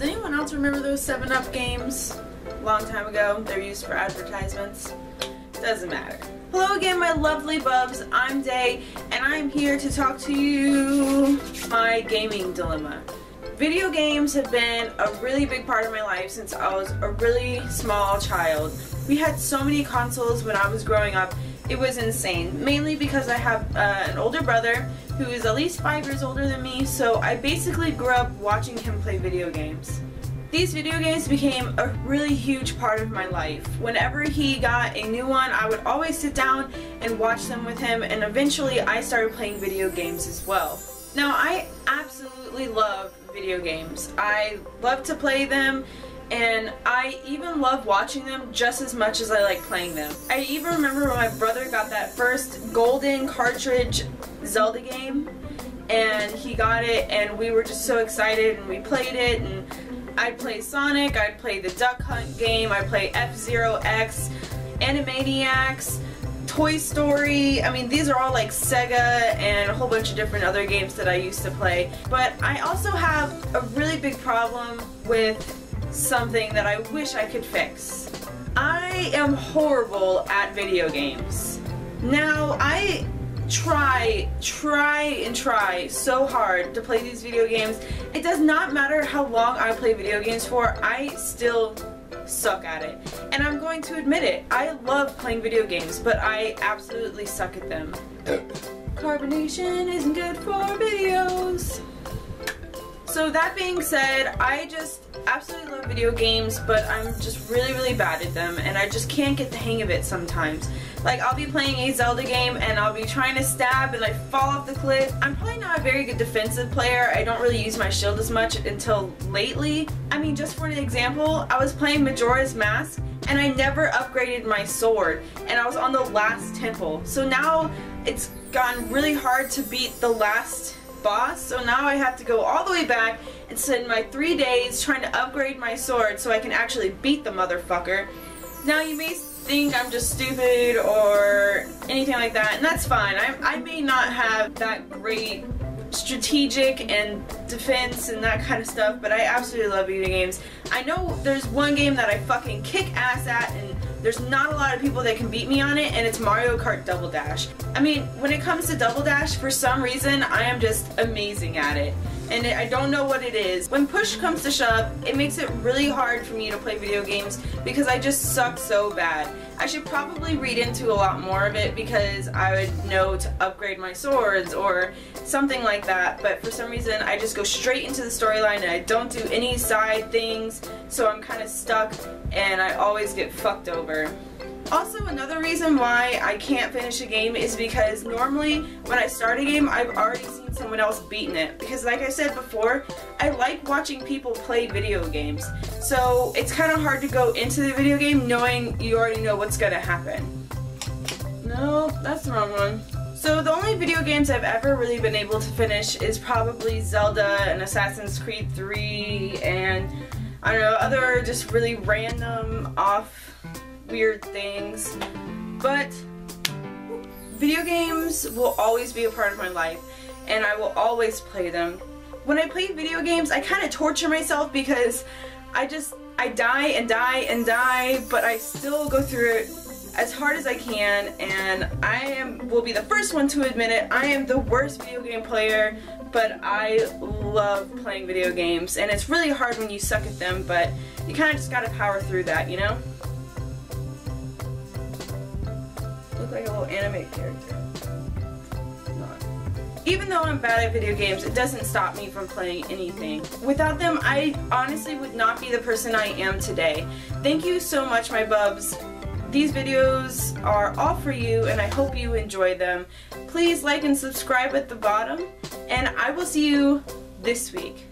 Does anyone else remember those 7-Up games? A long time ago, they're used for advertisements. Doesn't matter. Hello again, my lovely bubs. I'm Day, and I'm here to talk to you my gaming dilemma. Video games have been a really big part of my life since I was a really small child. We had so many consoles when I was growing up, it was insane. Mainly because I have uh, an older brother who is at least five years older than me, so I basically grew up watching him play video games. These video games became a really huge part of my life. Whenever he got a new one, I would always sit down and watch them with him, and eventually I started playing video games as well. Now, I absolutely love video games. I love to play them, and I even love watching them just as much as I like playing them. I even remember when my brother got that first golden cartridge Zelda game and he got it and we were just so excited and we played it and I'd play Sonic, I'd play the Duck Hunt game, I'd play F-Zero X, Animaniacs, Toy Story. I mean, these are all like Sega and a whole bunch of different other games that I used to play. But I also have a really big problem with something that I wish I could fix. I am horrible at video games. Now, I try, try and try so hard to play these video games. It does not matter how long I play video games for, I still suck at it. And I'm going to admit it, I love playing video games, but I absolutely suck at them. Carbonation isn't good for videos. So that being said, I just absolutely love video games, but I'm just really, really bad at them, and I just can't get the hang of it sometimes. Like, I'll be playing a Zelda game, and I'll be trying to stab, and I fall off the cliff. I'm probably not a very good defensive player. I don't really use my shield as much until lately. I mean, just for an example, I was playing Majora's Mask, and I never upgraded my sword, and I was on the last temple. So now, it's gotten really hard to beat the last boss, so now I have to go all the way back and spend my three days trying to upgrade my sword so I can actually beat the motherfucker. Now you may think I'm just stupid or anything like that, and that's fine. I, I may not have that great strategic and defense and that kind of stuff, but I absolutely love video games. I know there's one game that I fucking kick ass at and there's not a lot of people that can beat me on it, and it's Mario Kart Double Dash. I mean, when it comes to Double Dash, for some reason, I am just amazing at it. And I don't know what it is. When push comes to shove, it makes it really hard for me to play video games because I just suck so bad. I should probably read into a lot more of it because I would know to upgrade my swords or something like that, but for some reason I just go straight into the storyline and I don't do any side things, so I'm kind of stuck and I always get fucked over. Also, another reason why I can't finish a game is because normally when I start a game, I've already seen someone else beating it. Because like I said before, I like watching people play video games. So it's kind of hard to go into the video game knowing you already know what's going to happen. No, that's the wrong one. So the only video games I've ever really been able to finish is probably Zelda and Assassin's Creed 3 and I don't know, other just really random off weird things. But video games will always be a part of my life and I will always play them. When I play video games, I kind of torture myself because I just, I die and die and die, but I still go through it as hard as I can and I am will be the first one to admit it. I am the worst video game player, but I love playing video games and it's really hard when you suck at them, but you kind of just gotta power through that, you know? Anime character. Not. Even though I'm bad at video games, it doesn't stop me from playing anything. Without them, I honestly would not be the person I am today. Thank you so much, my bubs. These videos are all for you and I hope you enjoy them. Please like and subscribe at the bottom and I will see you this week.